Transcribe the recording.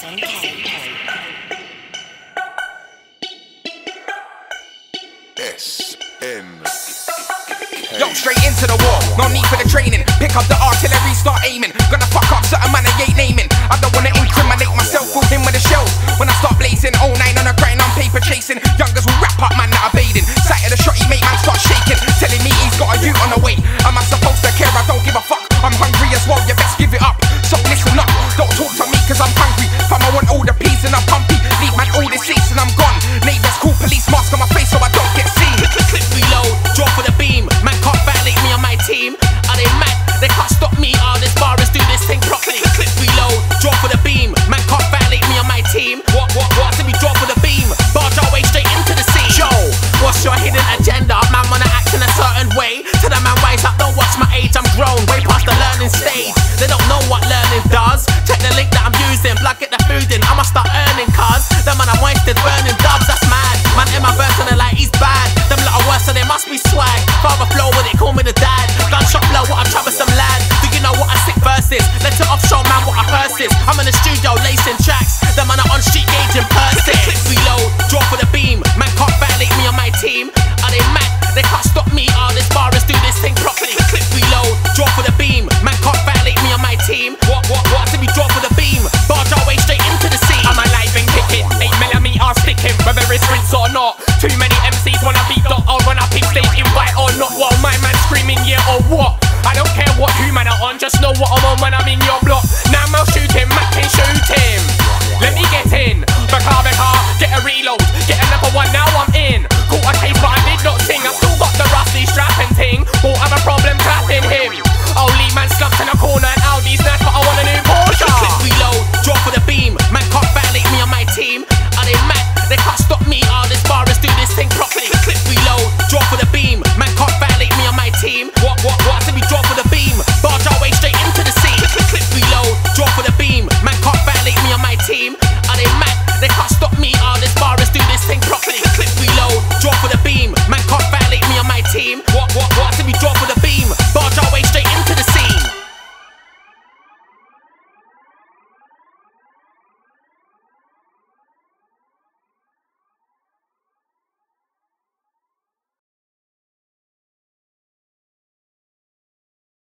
S N K. Yo, straight into the war. no need for the training. Pick up the artillery, start aiming. Gonna Father flow when they call me the dad. Gunshot blow, what a troublesome lad. Do you know what a sick verse is? Let it offshore, man, what a hearse is. I'm in the studio lacing tracks. The man are on street gauging person. Click reload, draw for the beam. Man can't validate me on my team. Are they mad? They can't stop me. All this bar is do this thing properly? Click reload, draw for the beam. Man can't validate me on my team. What, what, what? To be draw for the beam. Barge our way straight into the scene. I'm alive and kicking. Eight millimeter sticking, whether it's rinse or not. Too many MCs wanna be dot killing him. Only man slumped in a corner and Audi's nice, but I want a new Porsche. Click reload, drop for the beam. Man can't violate me on my team. Are they mad? They can't stop me. All this bar is do this thing properly? Click reload, drop for the beam. Man can't violate me on my team. What, what, what? Did we drop for the beam? Barge our way straight into the sea. Click reload, drop for the beam. Man can't violate me on my team.